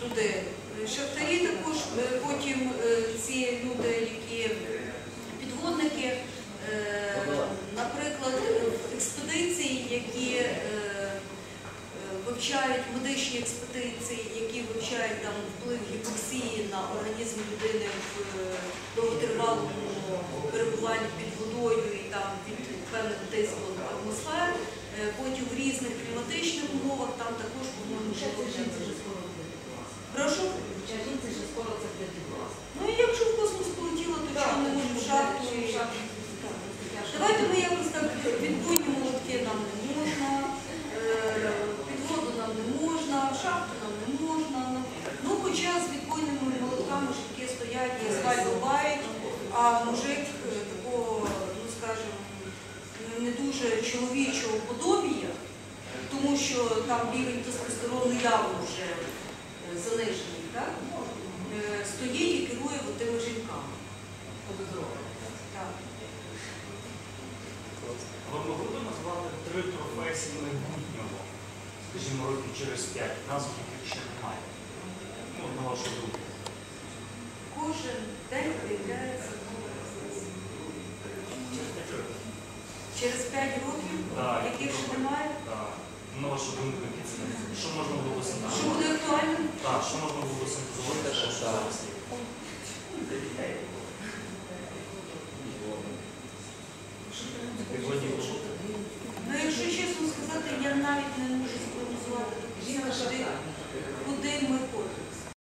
туди. Шахтарі також, е, потім е, ці люди, які підводники, е, наприклад, експедиції, які вивчають медичні експедиції, які вивчають там вплив гіпоксії на організм людини в довготривалому перебуванні під водою і там під певним тиском атмосфер. Потім в різних кліматичних умовах там також, по-моєму, а мужик е, такого, ну скажімо, не- дуже чоловічого подобія, тому що там рівень тестостерону явно вже е, занижений, так? Е, стоїть і керує тими жінками. Ви могли назвати три професії майбутнього, скажімо, років через п'ять, назв яких ще немає. Через 5 років, да, яких ще немає, Так. На вашу думку, які що можна було б що синтезувати? буде актуально? Так, що можна було б синтезувати? Що що зараз є?